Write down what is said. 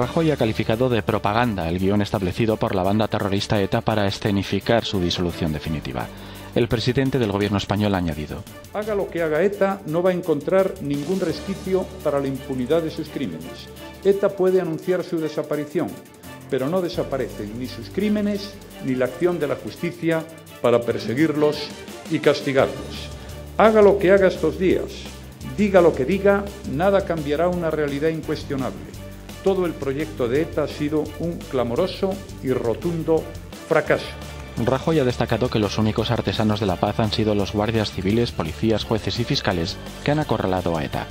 Rajoy ha calificado de propaganda el guion establecido por la banda terrorista ETA para escenificar su disolución definitiva. El presidente del gobierno español ha añadido. Haga lo que haga ETA, no va a encontrar ningún resquicio para la impunidad de sus crímenes. ETA puede anunciar su desaparición, pero no desaparecen ni sus crímenes ni la acción de la justicia para perseguirlos y castigarlos. Haga lo que haga estos días, diga lo que diga, nada cambiará una realidad incuestionable todo el proyecto de ETA ha sido un clamoroso y rotundo fracaso. Rajoy ha destacado que los únicos artesanos de la paz han sido los guardias civiles, policías, jueces y fiscales que han acorralado a ETA.